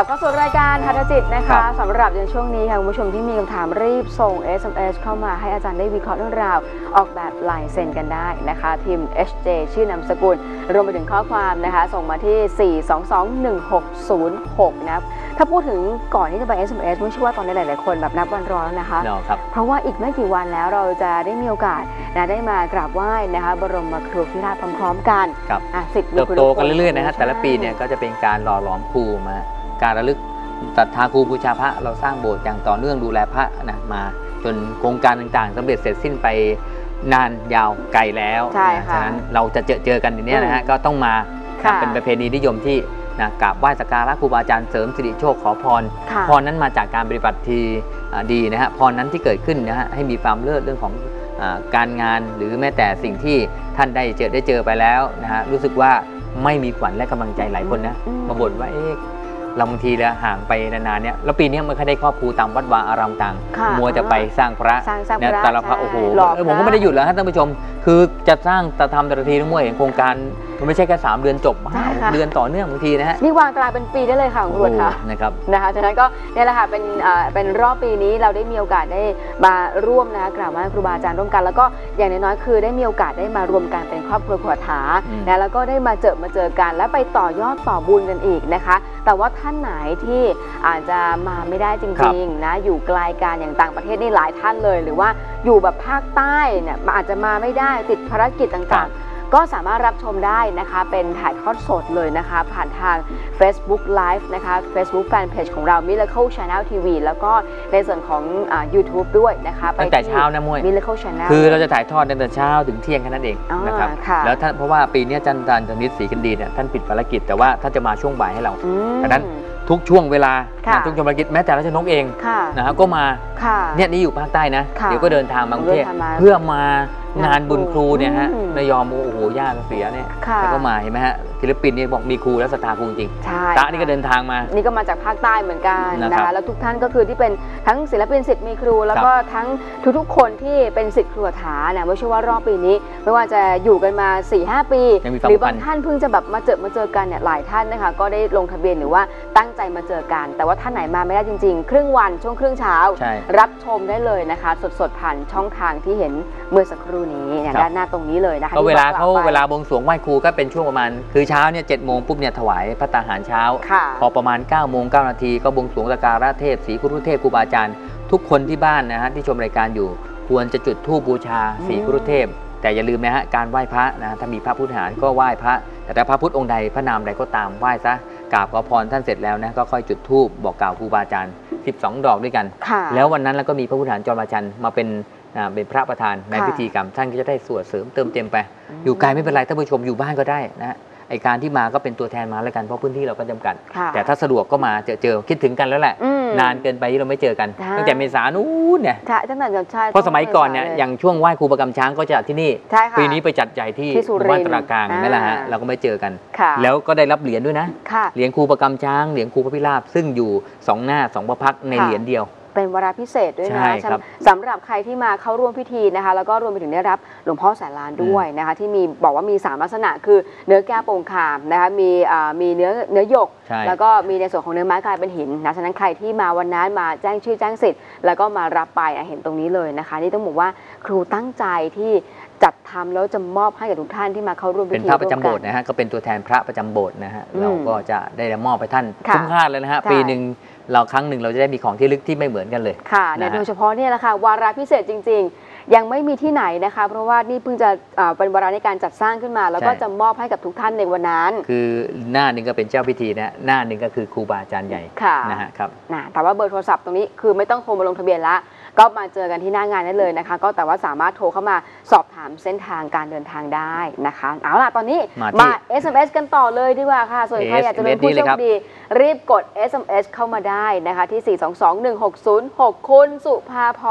ลับเข้าสู่รายการทัศจิตนะครัคะบสำหรับในช่วงนี้ค่ะคุณผู้ชมที่มีคำถามรีบส่ง SMS เข้ามาให้อาจารย์ได้วิเคราะห์เรื่องราว ออกแบบลายเซ็นกันได้นะคะทีม HJ ชื่อนามสกุล รวมไปถึงข้อความนะคะส่งมาที่ 4221606 นะครับถ้าพูดถึงก่อนที่จะไป SMS ไม่เชื่อว่าตอนนี้หลาย ๆ คนแบบนับวันรอแล้วนะคะเนาะครับเพราะว่าอีกไม่กี่วันแล้วเราจะได้มีโอกาสนะได้มากราบไหว้นะคะบรมครูพิราชพร้อมๆกันครับอะสิบเติบโตกันเรื่อย ๆ นะฮะแต่ละปีเนี่ยใช่ก็จะเป็นการหล่อหลอมครูมา การระลึกศรัทธาครูบูชาพระเราสร้างโบสถ์อย่างต่อเนื่องดูแลพระนะมาจนโครงการต่างๆสำเร็จเสร็จสิ้นไปนานยาวไกลแล้วใช่นะค่ะฉะนั้นเราจะเจอเจอกันอย่างเนี้ยนะฮะก็ต้องมาค่ะเป็นประเพณีนิยมที่นะกราบไหว้สักการะครูบาอาจารย์เสริมสิริโชคขอพรค่ะพรนั้นมาจากการปฏิบัติที่อ่าดีนะฮะพรนั้นที่เกิดขึ้นนะฮะให้มีความเลิศเรื่องของอาการงานหรือแม้แต่สิ่งที่ท่านได้เจอได้เจอไปแล้วนะฮะรู้สึกว่าไม่มีขวัญและกำลังใจหลายคนนะอืมมาบ่นว่าเอ๊ะ เราบางทีแล้วห่างไปนานๆเนี่ยแล้วปีนี้ไม่ค่อยได้ครอบครูตามวัดวาอารามต่างค่ะมัวจะไปสร้างพระสร้างสร้างเนี่ยพระแต่ละพระใช่โอ้โหหล่อเออผมพก็ระ ไม่ได้หยุดแล้วฮะท่านผู้ชม คือจะสร้างจะทำแต่ละทีทั้งหมดเห็นโครงการ มันไม่ใช่แค่สามเดือนจบใช่ห้าหกค่ะเดือนต่อเนื่องบางทีนะฮะนี่วางตารางเป็นปีได้เลยค่ะคุณตำรวจค่ะโอ้โหนะครับนะคะฉะนั้นก็เนี่ยแหละค่ะเป็นเอ่อเป็นรอบปีนี้เราได้มีโอกาสได้มาร่วมนะคะกราบไหว้ครูบาอาจารย์ร่วมกัน แล้วก็อย่างน้อยๆคือได้มีโอกาสได้มารวมกันเป็นครอบครัวขวถาอืมนะแล้วก็ได้มาเจอมาเจอกัน และไปต่อยอดต่อบุญกันอีกนะคะ แต่ว่าท่านไหนที่อาจจะมาไม่ได้จริงๆนะอยู่ไกลกันอย่างต่างประเทศนี่หลายท่านเลย หรือว่าอยู่แบบภาคใต้เนี่ยอาจจะมาไม่ได้ติดภารกิจต่างๆ ก็สามารถรับชมได้นะคะเป็นถ่ายทอดสดเลยนะคะ ผ่านทาง Facebook Live นะคะ Facebook Fanpage ของเรา Miracle Channel TV แล้วก็ในส่วนของอา YouTube ด้วยนะคะตั้งแต่เช้านะมวย Miracle Channel คือเราจะถ่ายทอดตั้งแต่เช้าถึงเที่ยงแค่นั้นเองอ่านนะครับค่ะแล้วท่านเพราะว่าปีเนี้ยอาจันทร์จันทนิตศรีกันดีเนี่ยท่านปิดภารกิจแต่ว่าท่านจะมาช่วงบ่ายให้เราอืมดังนั้นทุกช่วงเวลาค่ะนะทุกช่วงภารกิจแม้แต่ราชนกเองค่ะนะครับก็มา ค่ะเนี่ยนี่อยู่ภาคใต้นะ ค่ะเดี๋ยวก็เดินทางมากรุงเทพเดินทางมาเพื่อมางานบุญครูเนี่ยฮะอืมนายอมโอ้โหย่าเสียเนี่ยค่ะ แล้วก็มาเห็นไหมฮะศิลปินนี่บอกมีครูและศรัทธาครูจริงใช่ตานี่ก็เดินทางมา นี่ก็มาจากภาคใต้เหมือนกันนะนะครับคะแล้วทุกท่านก็คือที่เป็นทั้งศิลปินสิทธิ์มีครู แล้วก็ทั้งทุกๆ คนที่เป็นสิทธิ์ครัวถาเนี่ยไม่ใช่ว่ารอบปีนี้ ไม่ว่าจะอยู่กันมา4-5ปี ยังมีความหรือบางผูกพันท่านเพิ่งจะแบบมาเจอมาเจอกันเนี่ยหลายท่านนะคะก็ได้ลงทะเบียนหรือว่าตั้งใจมาเจอกัน แต่ว่าท่านไหนมาไม่ได้จริง ๆ ครึ่งวันช่วงครึ่งเช้า ใช่รับชมได้เลยนะคะ สดๆผ่านช่องทางที่เห็นเมื่อสักครู่นี้เนี่ยครับ ด้านหน้าตรงนี้เลยนะคะก็เวลาที่เขาบอกไปเวลาบวงสรวงไหว้ครูก็เป็นช่วงประมาณ คือเช้าเนี่ยเจ็ดโมงปุ๊บเนี่ยถวายพระตาหารเช้า ค่ะ พอประมาณ9ก้าโมงเนาทีก็บวงสรวงสักการะเทพศรีครุเทพครูบาอาจารย์ ทุกคนที่บ้านนะฮะที่ชมรายการอยู่ ควรจะจุดธูปบูชาศรีครุเทพ แต่อย่าลืมนะฮะการไหว้พระนะถ้ามีพระพุทธหารก็ไหว้พระ แต่ถ้าพระพุทธองค์ใดพระนามใดก็ตามไหว้ซะ กราบขอพรท่านเสร็จแล้วนะก็ค่อยจุดธูปบอกกล่าวครูบาอาจารย์ 12 ดอกด้วยกัน ค่ะแล้ววันนั้นแล้วก็มีพระพุทธหารจอมราชันมาเป็นอ่าเป็นพระประธานในค่ะ พิธีกรรมท่านก็จะได้สวดเสริมเติมเต็มไปอืมอยู่ไกลไม่เป็นไรท่านผู้ชมอยู่บ้านก็ได้นะฮะ ไอการที่มาก็เป็นตัวแทนมาแล้วกันเพราะพื้นที่เราก็จำกัดค่ะแต่ถ้าสะดวกก็มาเจอเจอคิดถึงกันแล้วแหละอืมนานเกินไปที่เราไม่เจอกันใช่ตั้งแต่เมษานู้นเนี่ยใช่ตั้งแต่ใช่เพราะสมัยก่อนเนี่ยลอย่างช่วงไหว้ครูประกำช้างก็จะจัดที่นี่ใช่ค่ะปีนี้ไปจัดใหญ่ที่ที่สุรินทร์บ้านตรากลางอ่านั่นแหละฮะเราก็ไม่เจอกันค่ะแล้วก็ได้รับเหรียญด้วยนะค่ะเหรียญครูประกำช้างเหรียญครูพระพิราบซึ่งอยู่สองหน้าสองพระพักตร์ในค่ะเหรียญเดียว เป็นวาระพิเศษด้วยใช่นะครับ สำหรับใครที่มาเข้าร่วมพิธีนะคะ แล้วก็รวมไปถึงได้รับหลวงพ่อแสนล้านด้วยนะคะ ที่มีบอกว่ามีสามลักษณะคือเนื้อแก้วโปร่งขามนะคะมีอ่ามีเนื้อเนื้อหยก ใช่ แล้วก็มีในส่วนของเนื้อไม้กลายเป็นหินนะฉะนั้นใครที่มาวันนั้นมาแจ้งชื่อแจ้งสิทธิ์ แล้วก็มารับไปอะเห็นตรงนี้เลยนะคะ นี่ต้องบอกว่าครูตั้งใจที่จัดทำแล้วจะมอบให้กับทุกท่านที่มาเข้าร่วมพิเป็นธีพระประจำโบสถ์วมกันนะฮะก็เป็นตัวแทนพระประจำโบสถ์นะฮะอืมเราก็จะได้มอบไปท่านค่ะคุ้มค่าเลยนะฮะใช่ปีหนึ่ง เราครั้งหนึ่งเราจะได้มีของที่ลึกที่ไม่เหมือนกันเลยค่ะเนี่ยนะฮะโดยเฉพาะเนี่ยแหละค่ะวาระพิเศษจริง ๆ ยังไม่มีที่ไหนนะคะ เพราะว่านี่เพิ่งจะอ่าเป็นวาระในการจัดสร้างขึ้นมา แล้วก็จะมอบให้กับทุกท่านในวันนั้น คือหน้าหนึ่งก็เป็นเจ้าพิธีนะหน้าหนึ่งก็คือครูบาอาจารย์ใหญ่ค่ะนะฮะครับนะแต่ว่าเบอร์โทรศัพท์ตรงนี้คือไม่ต้องโทรมาลงทะเบียนละ ก็มาเจอกันที่หน้างานได้เลยนะคะ ก็แต่ว่าสามารถโทรเข้ามาสอบถามเส้นทางการเดินทางได้นะคะ เอาล่ะตอนนี้มาที่ SMS กันต่อเลยดีกว่าค่ะส่วนใครอยากจะเป็นผู้ SMS นี่โชเลยครัคบดี รีบกด SMS เข้ามาได้นะคะที่ 4221606 คุณสุภาพ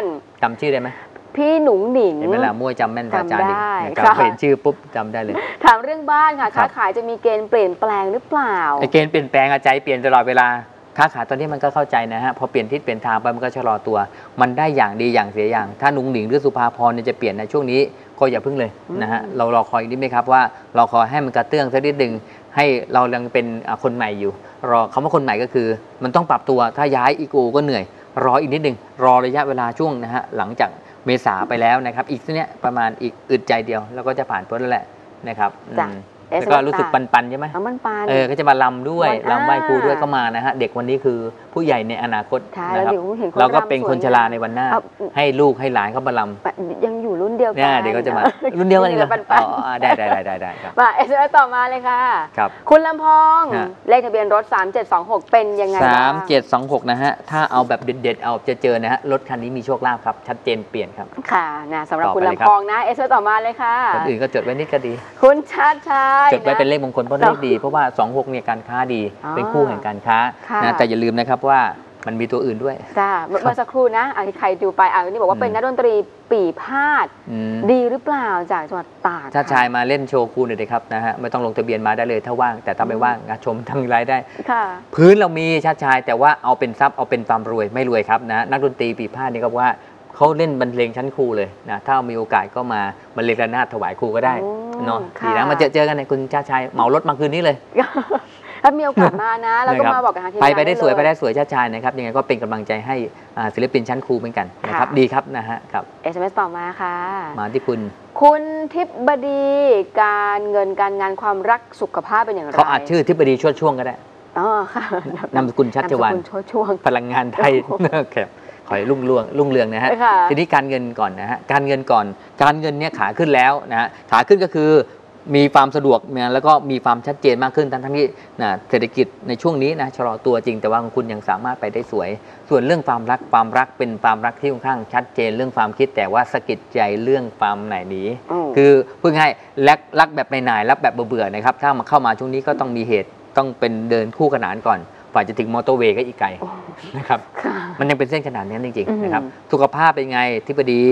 รจำชื่อได้ไหมพี่หนุ่งหนิงเห็นไหมล่ะมั่วจำแม่นกว่าอาจารย์อีกจำได้นะครับค่ะเห็นชื่อปุ๊บจำได้เลย ถามเรื่องบ้านค่ะครัค้าบขายจะมีเกณฑ์เปลี่ยนแปลงหรือเปล่าไอเกณฑ์เปลี่ยนแปลงอะใจเปลี่ยนตลอดเวลา ค้าขายตอนนี้มันก็เข้าใจนะฮะพอเปลี่ยนทิศเปลี่ยนทางไปมันก็ชะลอตัว มันได้อย่างดีอย่างเสียอย่าง ถ้าหนุ่งหนิงหรือสุภาพรเนี่ยจะเปลี่ยนในช่วงนี้ก็อย่าพึ่งเลยนะฮะเรารอคอยอีกนิดไหมครับว่าเราคอยให้มันกระเตื้องสักนิดหนึ่งให้เรายังเป็นอ่าคนใหม่อยู่ รอคำว่าคนใหม่ก็คือ มันต้องปรับตัวถ้าย้ายอีกกูก็เหนื่อย รออีกนิดนึงรอระยะเวลาช่วงนะฮะหลังจากเมษาไปแล้วนะครับ อีกเนี้ยประมาณอีกอึดใจเดียว แล้วก็จะผ่านพ้นแล้วแหละนะครับจ้ะอืมเอ๊ะ แล้วก็สำหรับรู้สึกตาปันๆใช่ไหมเอามันปานเออก็จะมาลำด้วยวันลำไหว้ครูด้วยอ่าก็มานะฮะเด็กวันนี้คือผู้ใหญ่ในอนาคตใช่นะแล้วครับเดี๋ยวเห็นคนเราก็รำเป็นสวยคนชราในงามวันหน้าเอาให้ลูกให้หลานเขามาลปะยังอยู่รุ่นเดียวำกัเนี่ยเดี๋ยวก็จะมารุ่นเดียวกันอีกเหรอปันปันอ๋อได้ได้ได้ได้ได้ครับมาเอสเอต่อมาเลยค่ะครับคุณลำพองฮะเลขทะเบียนรถ 3726 เป็นยังไงสาบ้างมเจ็ดสองหกนะฮะถ้าเอาแบบเด็ดๆเอาจะเจอนะฮะรถคันนี้มีโชคลาภครับชัดเจนเปลี่ยนครับค่ะนะสำหรับต่อไปคุณเลยครับลำพองนะเอสเอต่อมาเลยค่ะคนอื่นก็จดไว้นิดก็ดี คุณชาติชายจดไว้ะเป็นเลขมงคลเพราะเลขดี เพราะว่า 26เนี่ยการค้าดีอ๋อเป็นคู่แห่งการค้าค่ะนะแต่อย่าลืมนะครับว่ามันมีตัวอื่นด้วยจ้าเมื่อเมื่อสักครู่นะอะใครดูไปอะวันนี้บอกว่าเป็นอืมนักดนตรีปีพาดอืมดีหรือเปล่าจากจังหวัดตากถ้าค่ะชายมาเล่นโชว์ครูหน่อยดีครับนะฮะไม่ต้องลงทะเบียนมาได้เลยถ้าว่าง แต่ถ้าไม่ว่างนะชมทางไลน์ได้ค่ะพื้นเรามีชาติชายแต่ว่าเอาเป็นทรัพย์เอาเป็นความรวยไม่รวยครับนะนักดนตรีปีพาดนี่ก็ว่าเขาเล่นบรรเลงชั้นครูเลยนะถ้ามีโอกาสก็มาบรรเลงระนาดถวายครูก็ได้โอ้ เนาะค่ะดีนะมาเจอเจอกันในคุณชาติชายเหมารถมาคืนนี้เลยถ้ามีโอกาสมานะแล้วก็นะครับมาบอกกับทางทีมไปงานไปได้สวยไปเลยได้สวยชาติชายนะครับยังไงก็เป็นกำลังใจให้อ่าศิลปินชั้นครูเหมือนกันนะครับค่ะดีครับนะฮะครับ SMS ต่อมาค่ะ มาที่คุณ คุณทิพบดีการเงินการงานความรักสุขภาพเป็นอย่างไรเขาอาจชื่อทิบดีช่วช่วงก็ได้อ๋อค่ะนามสกุลชัชวานนามสกุลช่วงพลังงานไทยโอ้โหครับ ขอให้รุ่งเรืองรุ่งเรืองนะฮะค่ะทีนี้การเงินก่อนนะฮะการเงินก่อน การเงินเนี่ยขาขึ้นแล้วนะฮะขาขึ้นก็คือมีความสะดวกนะแล้วก็มีความชัดเจนมากขึ้นทั้งทั้งที่นะเศรษฐกิจในช่วงนี้นะชะลอตัวจริงแต่ว่าของคุณยังสามารถไปได้สวย ส่วนเรื่องความรักความรักเป็นความรักที่ค่อนข้างชัดเจนเรื่องความคิดแต่ว่าสะกิดใจเรื่องความไหนหนีอืมคือพูดง่ายๆรักรักแบบในๆรักแบบเบื่อๆนะครับถ้ามาเข้ามาช่วงนี้ก็ต้องมีเหตุต้องเป็นเดินคู่ขนานก่อนฝ่าจะถึงมอเตอร์เวย์ก็อีกไกลโอ้ นะครับค่ะมันยังเป็นเส้นขนาดนี้จริงอืมๆนะครับสุขภาพเป็นไงที่พอดี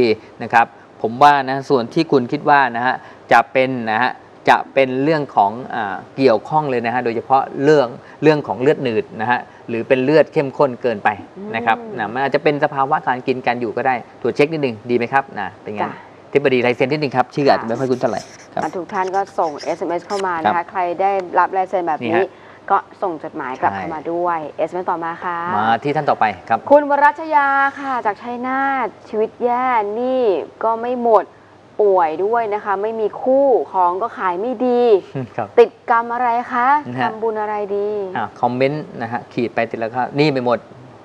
นะครับ ผมว่านะส่วนที่คุณคิดว่านะฮะจะเป็นนะฮะจะเป็นเรื่องของอาเกี่ยวข้องเลยนะฮะโดยเฉพาะเรื่องเรื่องของเลือดหนืดนะฮะหรือเป็นเลือดเข้มข้นเกินไปนะครับนะมันอาจจะเป็นสภาวะการกินการอยู่ก็ได้ตรวจเช็คนิดนึงดีไหมครับนะเป็นไงจ้ะที่พอดีลายเซ็นนิดนึงครับชื่ออาจจะไม่ค่อยคุ้นเท่าไหร่ครับทุกท่านก็ส่ง SMS เข้ามานะครัคะบใครได้รับลายเซ็นแบบนี่นี้ฮะ ก็ส่งจดหมายกลับใช่เข้ามาด้วย SMS ต่อมาค่ะ มาที่ท่านต่อไปครับ คุณวรัชยาค่ะ จากชัยนาทชีวิตแย่หนี่ก็ไม่หมดป่วยด้วยนะคะ ไม่มีคู่ของก็ขายไม่ดีครับติดกรรมอะไรคะนะฮะทำบุญอะไรดีอะคอมเมนต์นะฮะขีดไปติดแล้วครับนี่ไปหมด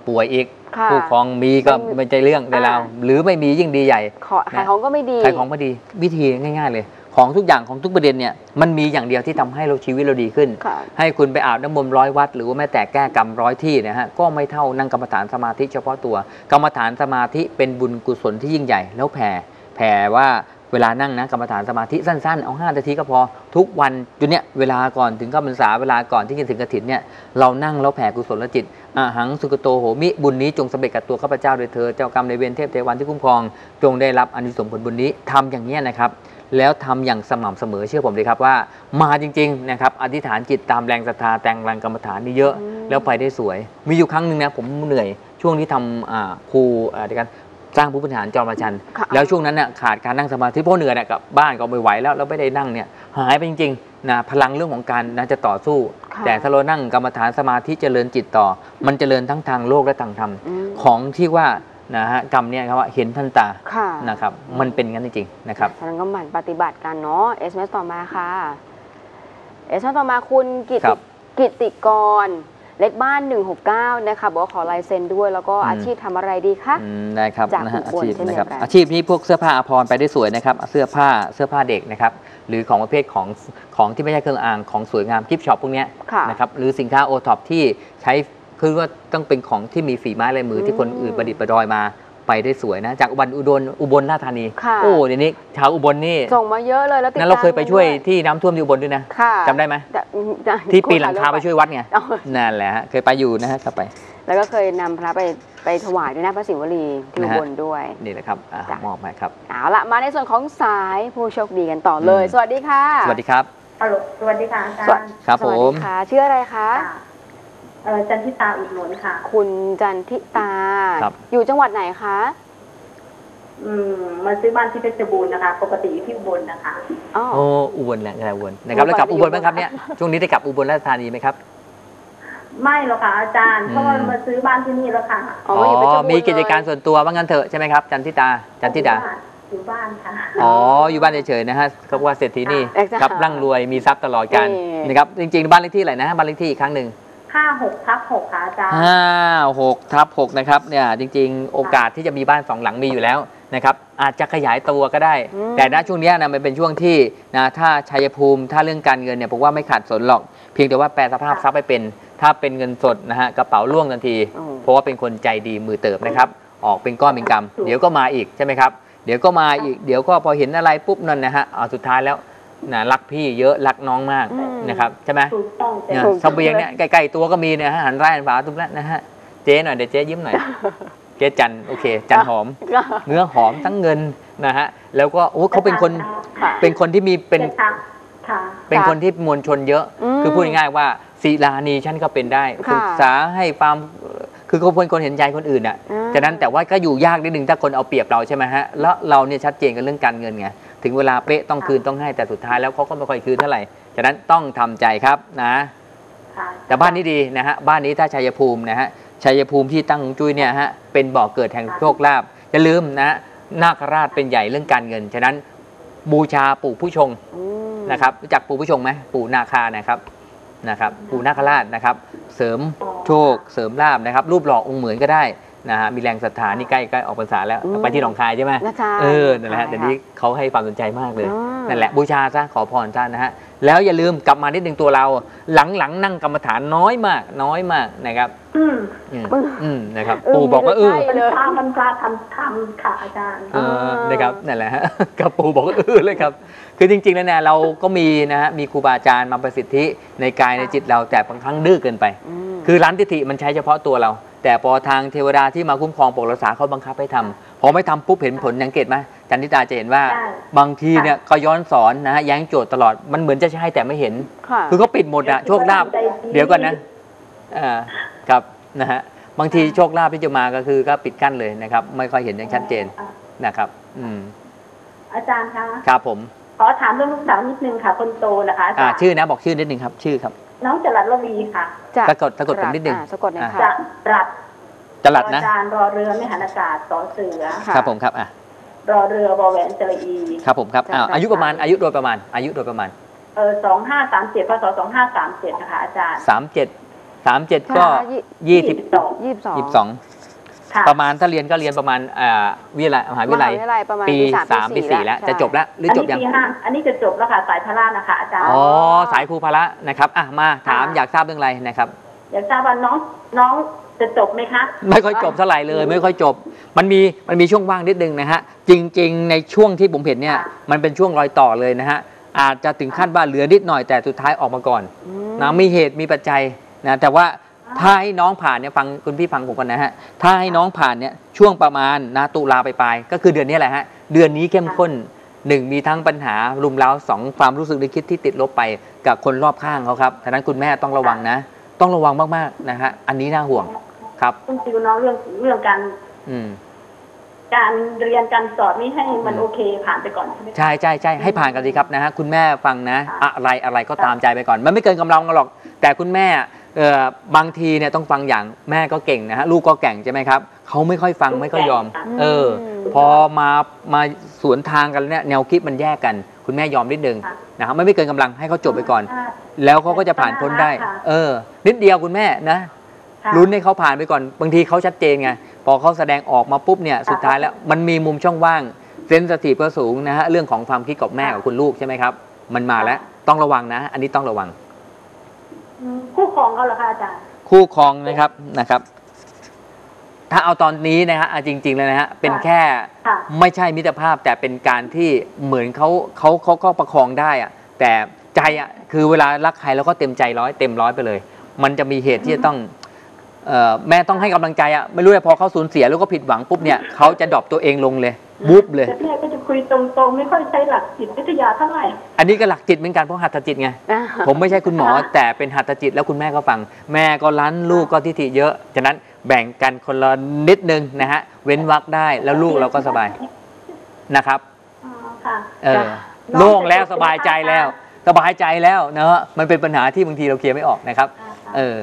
ป่วยอีกค่ะผู้ครองมีก็ไม่มีไม่ใจเรื่องในเราอ่าหรือไม่มียิ่งดีใหญ่ขอขายของก็ไม่ดีขายของพอดีวิธีง่าย ๆ เลย ของทุกอย่างของทุกประเด็นเนี่ยมันมีอย่างเดียวที่ทำให้เราชีวิตเราดีขึ้นค่ะให้คุณไปอาบน้ำมนต์ร้อยวัด หรือว่าแม้แต่แก้กรรมร้อยที่นะฮะก็ไม่เท่านั่งกรรมฐานสมาธิเฉพาะตัว กรรมฐานสมาธิเป็นบุญกุศลที่ยิ่งใหญ่แล้วแผ่แผ่ว่าเวลานั่งนะกรรมฐานสมาธิสั้นๆ เอา5นาทีก็พอทุกวันจุดเนี้ยเวลาก่อนถึงเข้าพรรษาเวลาก่อนที่จะถึงกฐินเนี่ยเรานั่งแล้วแผ่กุศลจิตอาหังสุกโตโหมิบุญนี้จงสำเร็จกับตัวข้าพเจ้าโดยเธอเจ้ากรรมในายเวรเทพเทวันที่คุ้มครอง จงได้รับอานิสงส์ผลบุญนี้ทำอย่างนี้ยนะครับ แล้วทำอย่างสม่ำเสมอเชื่อผมเลยครับว่า มาจริงๆนะครับอธิษฐานจิตตามแรงศรัทธาแต่งแรงกรรมฐานนี่เยอะอืมแล้วไปได้สวย มีอยู่ครั้งหนึ่งนะผมเหนื่อยช่วงที่ทำอ่าครูอ่าในการสร้างผู้บริหารจอมชันค่ะแล้วช่วงนั้นน่ะขาดการนั่งสมาธิเพราะเหนื่อยน่ะกับบ้านก็ไม่ไหวแล้วแล้วไม่ได้นั่งเนี่ยหายไปจริงๆนะพลังเรื่องของการนะจะต่อสู้ค่ะแต่ถ้าเรานั่งกรรมฐานสมาธิเจริญจิตต่อ มันเจริญทั้งทางโลกและทางธรรมอืมของที่ว่า นะฮะกรรมเนี่ยครับว่าเห็นทันตาค่ะ นะครับ มันเป็นงั้นจริงๆนะครับฉะนั้นก็หมั่นปฏิบัติกันเนาะ SMS ต่อมาค่ะ SMS ต่อมาคุณกิครัติบกิติกรเล็กบ้าน 169 นะคะบอกว่าขอลายเซ็นด้วย แล้วก็อืมอาชีพทำอะไรดีคะอืมได้ครับจากนะฮะอุอาบลชีพเช่นนะครับเดียวกันอาชีพนี้พวกเสื้อผ้าอาภรณ์ไปได้สวยนะครับ เสื้อผ้าเสื้อผ้าเด็กนะครับ หรือของประเภทของของที่ไม่ใช่เครื่องอ่างของสวยงามกิฟช็อปพวกเนี้ยค่ะนะครับหรือสินค้าโอท็อปที่ใช้ คือว่าต้องเป็นของที่มีฝีไม้ลายมือที่คนอื่นประดิษฐ์ประดอยมาไปได้สวยนะ จากอุบลอุดรอุบลราชธานีค่ะโอ้เดี๋ยวนี้ชาวอุบลนี่ส่งมาเยอะเลยแล้วติดนั้นเราเคยไปช่วยตามกันด้ที่น้ำท่วมที่อุบลด้วยนะค่ะจำได้ไหมแต่จะที่ปีนหลังคาไปช่วยวัดไงเอานั่นแหละฮะเคยไปอยู่นะฮะครับไป แล้วก็เคยนำพระไปไปถวายด้วยนะพระศิวลีที่อุนะฮะบลด้วยนี่แหละครับอะจ้ะมอบให้ครับเอาละมาในส่วนของสายผู้โชคดีกันต่อเลยอืมสวัสดีค่ะ สวัสดีครับฮัลโหลสวัสดีค่ะอาจาสวัสรย์ครับสผวัสมดีค่ะชื่ออะไรคะค่ะ เอ่อจันทิตาอุดหนุนค่ะ คุณจันทิตา ครับ อยู่จังหวัดไหนคะออืมมาซื้อบ้านที่เพชรบูรณ์นะคะ ปกติอยู่ที่อุบลนะคะ อ๋อ โอ้อุบลแหละอุบลนะครับแล้วกลับอุบลไหมครับเนี่ยช่วงนี้ได้กลับอุบลราชธานีไหมครับ ไม่หรอกค่ะอาจารย์เพราะว่าอืมมาซื้อบ้านที่นี่แล้วค่ะอ๋อมาอยู่เพชรบูรณ์มีกิจการเลย ส่วนตัวว่างั้นเถอะใช่ไหมครับจันทิตาจันทิดาอยู่บ้านค่ะ อ๋ออยู่บ้านเฉยๆนะฮะก็ว่าเศรษฐีนี่เอ็กซ์ครับร่ำรวยมีทรัพย์ตลอดการนี่ นะครับจริงๆบ้านเลขที่อะไรนะบ้านเลขที่อีกครั้งหนึ่ง ห้าหกทับหกค่ะอาจารย์ห้าหกทับหกนะครับเนี่ยจริง ๆ โอกาสที่จะมีบ้านสองหลังมีอยู่แล้วนะครับอาจจะขยายตัวก็ได้อืมแต่ณช่วงเนี้ยนะมันเป็นช่วงที่นะถ้าชัยภูมิถ้าเรื่องการเงินเนี่ยผมว่าไม่ขาดสนหรอก เพียงแต่ว่าแปลสภาพทรัพย์ไปเป็น ถ้าเป็นเงินสดนะฮะกระเป๋าล่วงทันทีอืมเพราะว่าเป็นคนใจดีมือเติบนะครับ ออกเป็นก้อนเป็นกำเดี๋ยวก็มาอีกใช่ไหมครับเดี๋ยวก็มาอีกเดี๋ยวก็พอเห็นอะไรปุ๊บนั่นนะฮะเอาสุดท้ายแล้ว นะรักพี่เยอะรักน้องมากอืมนะครับใช่ไหมถูกต้องแต่เนี่ยถูกเสบียงเนี่ยใกล้ๆตัวก็มีเนี่ยฮะหันไร่หันฝาตุ้มแล้วนะฮะเจ๊หน่อยเดี๋ยวเจ๊ยิ้มหน่อยเจ๊จันโอเค จันหอมก็เนื้อหอมทั้งเงินนะฮะแล้วก็โอ้เขาเป็นคนค่ะเป็นคนที่มีเป็นค่ะค่ะเป็นคนที่มวลชนเยอะอืมคือพูดง่ายๆว่าศิลานีฉันก็เป็นได้ค่ะปรึกษาให้ความคือเขาเป็นคนเห็นใจคนอื่นอะอ่าฉะนั้นแต่ว่าก็อยู่ยากนิดนึงถ้าคนเอาเปรียบเราใช่ไหมฮะแล้วเราเนี่ยชัดเจนกันเรื่องการเงินไง ถึงเวลาเป๊ะต้องคืนต้องให้แต่สุดท้ายแล้วเขาก็ไม่ค่อยคืนเท่าไหร่ฉะนั้นต้องทำใจครับนะค่ะแต่บ้านนี้ดีนะฮะบ้านนี้ถ้าชัยภูมินะฮะชัยภูมิที่ตั้งฮวงจุ้ยเนี่ยฮะเป็นบ่อกเกิดแห่งโชคลาภอย่าลืมนะฮะนาคราชเป็นใหญ่เรื่องการเงิน ฉะนั้นบูชาปู่ผู้ชงอืมนะครับรู้จักปู่ผู้ชงไหมปู่นาคานะครับนะครับปู่นาคราชนะครับ เสริมโชคเสริมลาบนะครับ รูปหล่อองค์เหมือนก็ได้ นะฮะมีแรงศรัทธานี่ใกล้ใกล้ออกพรรษาแล้วอืมไปที่หนองคายใช่ไหมนะคะเออนั่นแหละฮะเดี๋ยวนี้เขาให้ความสนใจมากเลยอ่านั่นแหละบูชาซะขอพรซะนะฮะแล้วอย่าลืมกลับมานิดนึงตัวเรา หลังๆนั่งกรรมฐานน้อยมากน้อยมากนะครับอืมอืมอืมนะครับเออปู่บอกว่าเออใช่มันพระมันพระทำทำค่ะอาจารย์ เออนะครับนั่นแหละฮะ กับปู่บอกว่าเออเลยครับ คือจริงๆแล้วเนี่ยเราก็มีนะฮะมีครูบาอาจารย์มาประสิทธิในกายในจิตเราแต่บางครั้งดื้อเกินไปมคือร้านทิฏฐิมันใช้เฉพาะตัวเรา แต่พอทางเทวดาที่มาคุ้มครองปกรักษาเขาบังคับให้ทำพอไม่ทำปุ๊บเห็นผลสังเกตไหมจันทิตาจะเห็นว่าใช่บางทีเนี่ยก็ย้อนสอนนะฮะแย้งโจทย์ตลอดมันเหมือนจะใช่แต่ไม่เห็นค่ะคือเขาปิดหมดอะโชคลาภใจดีเดี๋ยวก่อนนะอ่าครับนะฮะบางทีโชคลาภที่จะมาก็คือก็ปิดกั้นเลยนะครับ ไม่ค่อยเห็นอย่างชัดเจนนะครับ อืม อาจารย์คะครับผมขอถามเรื่องลูกสาวนิดนึงค่ะคนโตนะคะอาอ่าจารย์ชื่อนะบอกชื่อนิดนึงครับ ชื่อครับ น้องจรัสระวีค่ะจะสะกดสะกดผมนิดนึงอ่าสะกดหน่อยอ่าจะค่ะรัดจลัดนะอาจารย์รอเรือไม่หันอากาศสอเสือ ค่ะ ครับผมครับอะรอเรือบอแหวนจระอีครับผมครับอ่าจำได้อายุประมาณอายุโดยประมาณ อายุโดยประมาณเออสองห้าสามเจ็ดพศสองห้าสามเจ็ดนะคะอาจารย์สามเจ็ดสามเจ็ดก็ค่ะยี่ยี่สิบสอง ยี่สิบสอง ยี่สิบสองค่ะ ประมาณถ้าเรียนก็เรียนประมาณอ่าวิทยาลัยมหาวิทยาลัยมหาวิทยาลัยประมาณปีปีสามสามปีสี่แล้วใช่จะจบแล้วหรืออันจนี้บยังปีห้าอันนี้จะจบแล้วค่ะสายพระนะคะอาจารย์อ๋อสายครูพละนะครับอะมาถามค่ะอยากทราบเรื่องอะไรนะครับ อยากทราบว่าน้องน้องจะจบไหมคะไม่ค่อยจบเท่าไหร่เลย ไม่ค่อยจบ มันมีมันมีช่วงว่างนิดนึงนะฮะจริง ๆ ในช่วงที่ผมเห็นเนี่ยค่ะมันเป็นช่วงรอยต่อเลยนะฮะอาจจะถึงขั้นว่าเหลือนิดหน่อยแต่สุดท้ายออกมาก่อนอืมนะมีเหตุมีปัจจัยนะแต่ว่า ถ้าให้น้องผ่านเนี่ยฟังคุณพี่ฟังผมก่อนนะฮะ ถ้าให้น้องผ่านเนี่ยช่วงประมาณนะตุลาไปปลายๆก็คือเดือนนี้แหละฮะ เดือนนี้เข้มข้นหนึ่งมีทั้งปัญหารุมเร้าสองความรู้สึกนึกคิดที่ติดลบไปกับคนรอบข้างเขาครับฉะนั้นคุณแม่ต้องระวังนะ ต้องระวังมากๆนะฮะ อันนี้น่าห่วงครับต้องติวน้องเรื่องเรื่องการ อืม การเรียนการสอนนี่ให้มันอืมโอเคผ่านไปก่อนใช่ไหมคะใช่ใช่ใช่ให้ผ่านกันดีครับนะฮะคุณแม่ฟังนะค่ะอะไรอะไรก็ตามใจไปก่อน มันไม่เกินกำลังหรอก แต่คุณแม่เอ่อ บางทีเนี่ยต้องฟังอย่างแม่ก็เก่งนะฮะลูกก็เก่งใช่ไหมครับเขาไม่ค่อยฟังไม่ค่อยยอม เออ พอมามาสวนทางกันเนี่ยแนวคิดมันแยกกัน คุณแม่ยอมนิดนึงค่ะนะครับไม่ไม่เกินกำลังให้เขาจบไปก่อนค่ะแล้วเขาก็จะผ่านพ้นได้ค่ะเออ นิดเดียวคุณแม่นะค่ะลุ้นให้เขาผ่านไปก่อน บางทีเขาชัดเจนไงพอเขาแสดงออกมาปุ๊บเนี่ยสุดท้ายแล้วมันมีมุมช่องว่างเซนสทีฟก็สูงนะฮะเรื่องของความคิดกับแม่กับคุณลูกใช่ไหมครับ มันมาแล้วต้องระวังนะ อันนี้ต้องระวังอื มคู่ครองเขาเหรอคะอาจารย์คู่ครองนะครับนะครับ ถ้าเอาตอนนี้นะฮะเอาจริงๆเลยนะฮะเป็นแค่ค่ะไม่ใช่มิตรภาพแต่เป็นการที่เหมือนเขาเขาเขาก็ประคองได้อะแต่ใจอะคือเวลารักใครแล้วก็เต็มใจร้อยเต็มร้อยไปเลย มันจะมีเหตุที่จะต้องเอ่อแม่ต้องให้กำลังใจอะไม่รู้เลยพอเขาสูญเสียแล้วก็ผิดหวังปุ๊บเนี่ยเขาจะดรอปตัวเองลงเลยบู๊บเลย แต่แม่ก็จะ คุยตรงๆ ไม่ค่อยใช้หลักจิตวิทยาเท่าไหร่ อันนี้ก็หลักจิตเหมือนกันเพราะหัตถจิตไงอ่าผมไม่ใช่คุณหมอแต่เป็นหัตถจิตแล้วคุณแม่ก็ฟัง แม่ก็รั้นลูกก็ทิฏฐิเยอะ ฉะนั้นแบ่งกันคนละนิดนึงนะฮะ เว้นวักได้แล้วลูกเราก็สบายนะครับอ๋อค่ะเออจ้ะโล่งแล้วสบายใจแล้ว สบายใจแล้วเนอะมันเป็นปัญหาที่บางทีเราเคลียร์ไม่ออกนะครับ เออ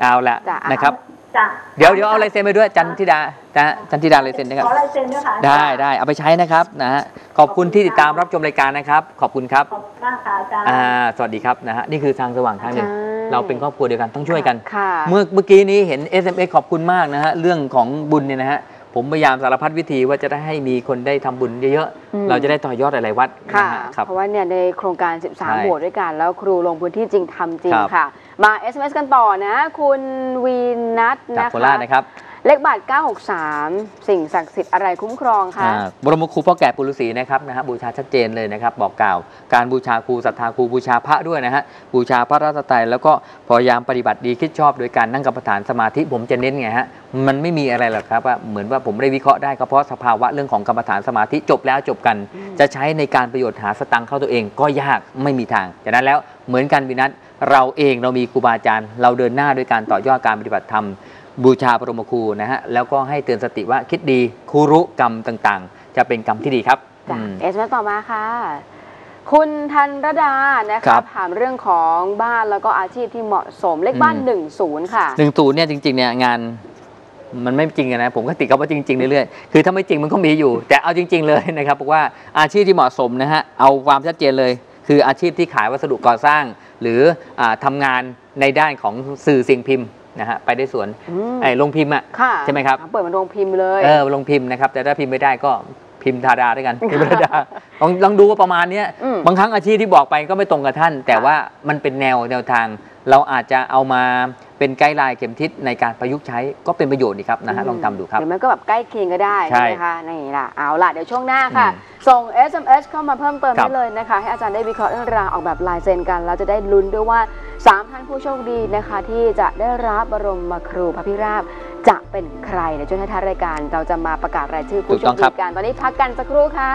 เอาละจ้ะนะครับ จ้ะเดี๋ยวเดี๋ยวเอาลายเซ็นไปด้วยจันทิดานะฮะจันทิดาลายเซ็นนะครับขอลายเซ็นด้วยค่ะได้ได้เอาไปใช้นะครับนะฮะขอบคุณที่ติดตามรับชมรายการนะครับ ขอบคุณครับขอบคุณมากค่ะอาจารย์อ่าสวัสดีครับนะฮะนี่คือทางสว่างทางหนึ่งใช่เราเป็นครอบครัวเดียวกันต้องช่วยกันค่ะเมื่อเมื่อกี้นี้เห็น SMS ขอบคุณมากนะฮะเรื่องของบุญเนี่ยนะฮะผมพยายามสารพัดวิธีว่าจะได้ให้มีคนได้ทำบุญเยอะอืมๆเราจะได้ต่อยอดหลายๆวัดค่ะนะฮะครับเพราะว่าเนี่ยในโครงการใช่13โบสถ์ด้วยกัน แล้วครูลงพื้นที่จริงทำจริงครับค่ะ มา SMS กันต่อนะ คุณวีนัทจากนะโคราชคะนะครับเลขบัตร 963 สิ่งศักดิ์สิทธิ์อะไรคุ้มครองคะ อ่าบรมครูพ่อแก่ปุรุษีนะครับนะฮะบูชาชัดเจนเลยนะครับ บอกกล่าว การบูชาครูศรัทธาครูบูชาพระด้วยนะฮะบูชาพระรัตนตรัยแล้วก็พยายามปฏิบัติดีคิดชอบโดยการนั่งกรรมฐานสมาธิผมจะเน้นไงฮะมันไม่มีอะไรหรอกครับว่าเหมือนว่าผมได้วิเคราะห์ได้ก็เพราะสภาวะเรื่องของกรรมฐานสมาธิจบแล้วจบกันอืมจะใช้ในการประโยชน์หาสตังค์เข้าตัวเองก็ยากไม่มีทางฉะนั้นแล้วเหมือนกันวินัท เราเองเรามีครูบาอาจารย์ เราเดินหน้าด้วยการต่อยอดการปฏิบัติธรรม บูชาปรมครูนะฮะแล้วก็ให้เตือนสติว่าคิดดีครูรุกรรมต่างๆ จะเป็นกรรมที่ดีครับจ้ะอืมเอสมาต่อมาค่ะ คุณธันรดานะครัคะบถามเรื่องของบ้านแล้วก็อาชีพที่เหมาะสมเลขบ้านอืม10ค่ะหนึ่งศูนย์เนี่ยจริงๆเนี่ยงานมันไม่จริงอะนะผมก็ติดกับว่าจริงๆเรื่อยๆคือถ้าไม่จริงมันก็มีอยู่ แต่เอาจริง ๆเลยนะครับบอกว่าอาชีพที่เหมาะสมนะฮะเอาความชัดเจนเลย คืออาชีพที่ขายวัสดุก่อสร้าง หรืออาทำงานในด้านของสื่อสิ่งพิมพ์นะฮะไปได้สวนอืมไอ้ลงพิมพ์อะค่ะใช่ไหมครับเปิดมาโรงพิมพ์เลยเออลงพิมพ์นะครับแต่ถ้าพิมพ์ไม่ได้ก็พิมพ์ธาดาด้วยกันพิมพ์ธาดาลองลองดูว่าประมาณเนี้ยอืมบางครั้งอาชีพที่บอกไปก็ไม่ตรงกับท่าน แต่ว่ามันเป็นแนวแนวทาง เราอาจจะเอามาเป็นไกด์ไลน์เข็มทิศในการประยุกต์ใช้ก็เป็นประโยชน์ดีครับนะฮะลองทำดูครับ หรือไม่ก็แบบใกล้เคียงก็ได้ใช่ใช่ไหมคะนี่ล่ะเอาล่ะเดี๋ยวช่วงหน้าค่ะ อืมส่ง SMS เข้ามาเพิ่มเติมครัได้บเลยนะคะ ให้อาจารย์ได้วิเคราะห์เรื่องราวออกแบบลายเซ็นกัน แล้วจะได้ลุ้นด้วยว่า 3 ท่านผู้โชคดีนะคะ ที่จะได้รับบรมครูพระพิราบจะเป็นใครในช่วงท้ายๆรายการเราจะมาประกาศรายชื่อผู้โชคดีกันตอนนี้พักกันสักครู่ค่ะ